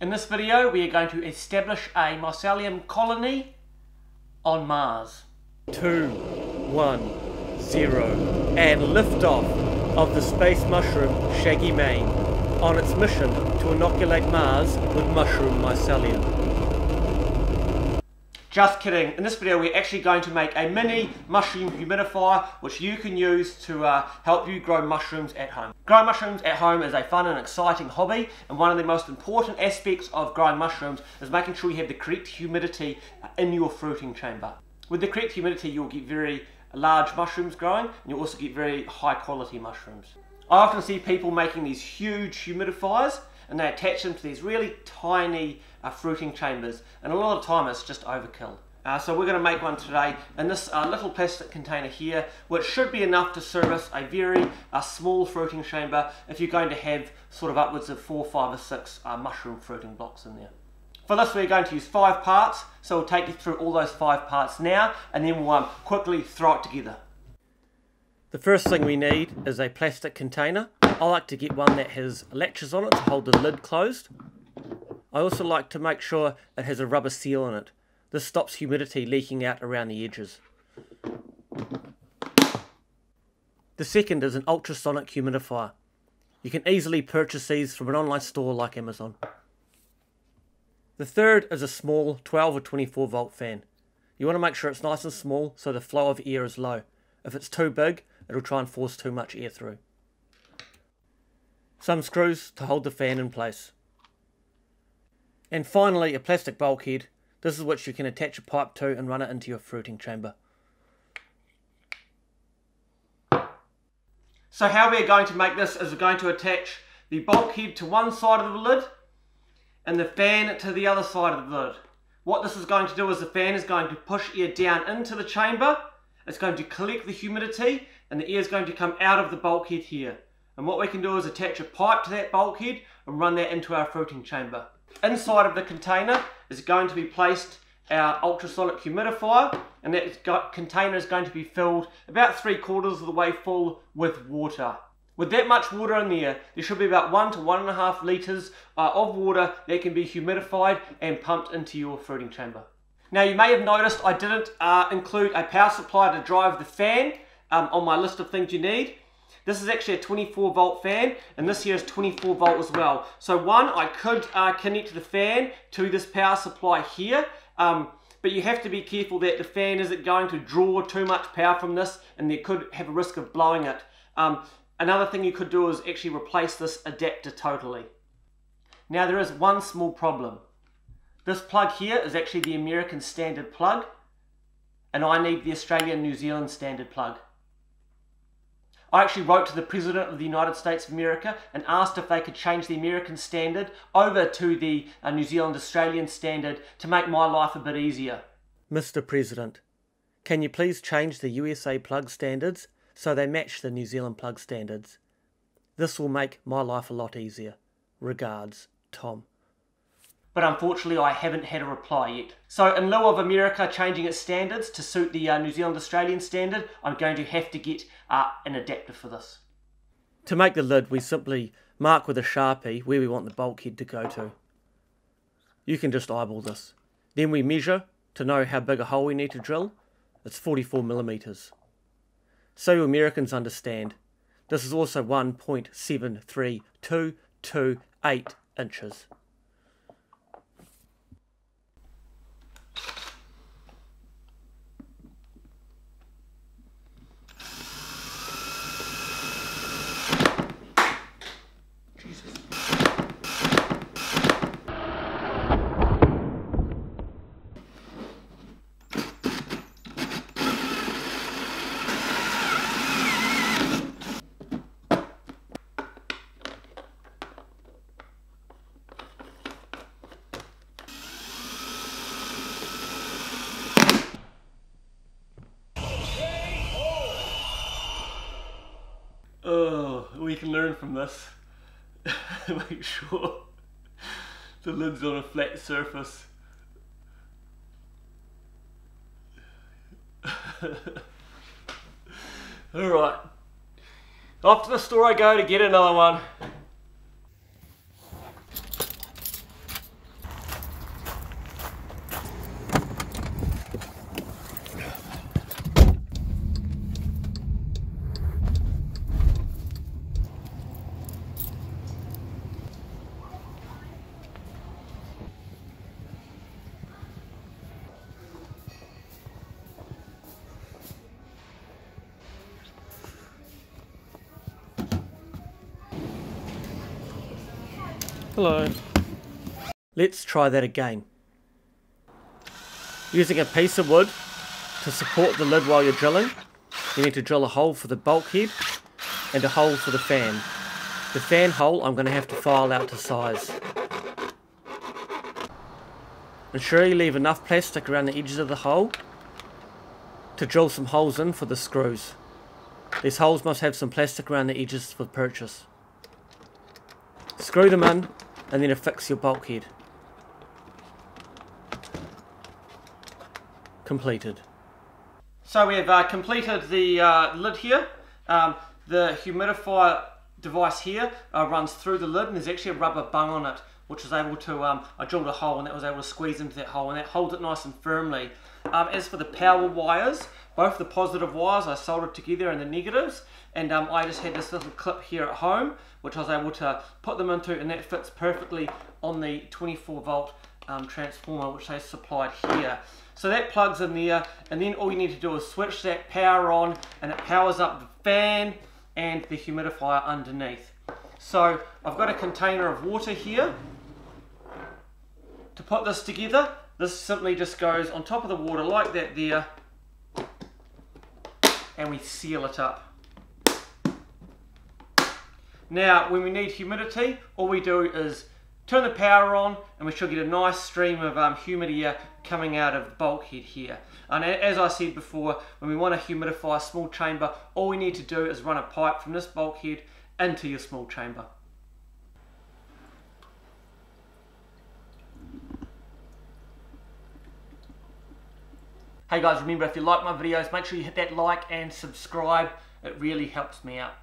In this video we are going to establish a mycelium colony on Mars. Two, one, zero, and liftoff of the space mushroom Shaggy Mane on its mission to inoculate Mars with mushroom mycelium. Just kidding. In this video we're actually going to make a mini mushroom humidifier which you can use to uh, help you grow mushrooms at home. Growing mushrooms at home is a fun and exciting hobby and one of the most important aspects of growing mushrooms is making sure you have the correct humidity in your fruiting chamber. With the correct humidity you'll get very large mushrooms growing and you'll also get very high quality mushrooms. I often see people making these huge humidifiers and they attach them to these really tiny uh, fruiting chambers and a lot of time it's just overkill. Uh, so we're going to make one today in this uh, little plastic container here which should be enough to service a very uh, small fruiting chamber if you're going to have sort of upwards of four, five or six uh, mushroom fruiting blocks in there. For this we're going to use five parts so we'll take you through all those five parts now and then we'll um, quickly throw it together. The first thing we need is a plastic container I like to get one that has latches on it to hold the lid closed. I also like to make sure it has a rubber seal on it. This stops humidity leaking out around the edges. The second is an ultrasonic humidifier. You can easily purchase these from an online store like Amazon. The third is a small 12 or 24 volt fan. You want to make sure it's nice and small so the flow of air is low. If it's too big, it'll try and force too much air through some screws to hold the fan in place. And finally a plastic bulkhead. This is which you can attach a pipe to and run it into your fruiting chamber. So how we're going to make this is we're going to attach the bulkhead to one side of the lid and the fan to the other side of the lid. What this is going to do is the fan is going to push air down into the chamber, it's going to collect the humidity and the air is going to come out of the bulkhead here. And what we can do is attach a pipe to that bulkhead and run that into our fruiting chamber. Inside of the container is going to be placed our ultrasonic humidifier and that container is going to be filled about three quarters of the way full with water. With that much water in there, there should be about one to one and a half litres uh, of water that can be humidified and pumped into your fruiting chamber. Now you may have noticed I didn't uh, include a power supply to drive the fan um, on my list of things you need. This is actually a 24 volt fan and this here is 24 volt as well. So one, I could uh, connect the fan to this power supply here, um, but you have to be careful that the fan isn't going to draw too much power from this and there could have a risk of blowing it. Um, another thing you could do is actually replace this adapter totally. Now there is one small problem. This plug here is actually the American standard plug and I need the Australian New Zealand standard plug. I actually wrote to the President of the United States of America and asked if they could change the American standard over to the uh, New Zealand Australian standard to make my life a bit easier. Mr. President, can you please change the USA plug standards so they match the New Zealand plug standards? This will make my life a lot easier. Regards, Tom but unfortunately I haven't had a reply yet. So in lieu of America changing its standards to suit the uh, New Zealand Australian standard, I'm going to have to get uh, an adapter for this. To make the lid, we simply mark with a Sharpie where we want the bulkhead to go to. You can just eyeball this. Then we measure to know how big a hole we need to drill. It's 44 millimeters. So you Americans understand, this is also 1.73228 inches. Oh, we can learn from this. Make sure the lid's on a flat surface. Alright. Off to the store I go to get another one. Hello. Let's try that again. Using a piece of wood to support the lid while you're drilling, you need to drill a hole for the bulkhead and a hole for the fan. The fan hole I'm going to have to file out to size. Ensure you leave enough plastic around the edges of the hole to drill some holes in for the screws. These holes must have some plastic around the edges for purchase. Screw them in and then affix your bulkhead. Completed. So we have uh, completed the uh, lid here. Um, the humidifier device here uh, runs through the lid and there's actually a rubber bung on it which was able to, um, I drilled a hole and that was able to squeeze into that hole and that holds it nice and firmly. Um, as for the power wires, both the positive wires I soldered together and the negatives and um, I just had this little clip here at home which I was able to put them into and that fits perfectly on the 24 volt um, transformer which they supplied here. So that plugs in there and then all you need to do is switch that power on and it powers up the fan and the humidifier underneath. So I've got a container of water here to put this together, this simply just goes on top of the water like that there, and we seal it up. Now, when we need humidity, all we do is turn the power on and we should get a nice stream of um, humid air coming out of the bulkhead here. And as I said before, when we want to humidify a small chamber, all we need to do is run a pipe from this bulkhead into your small chamber. Hey guys, remember if you like my videos, make sure you hit that like and subscribe. It really helps me out.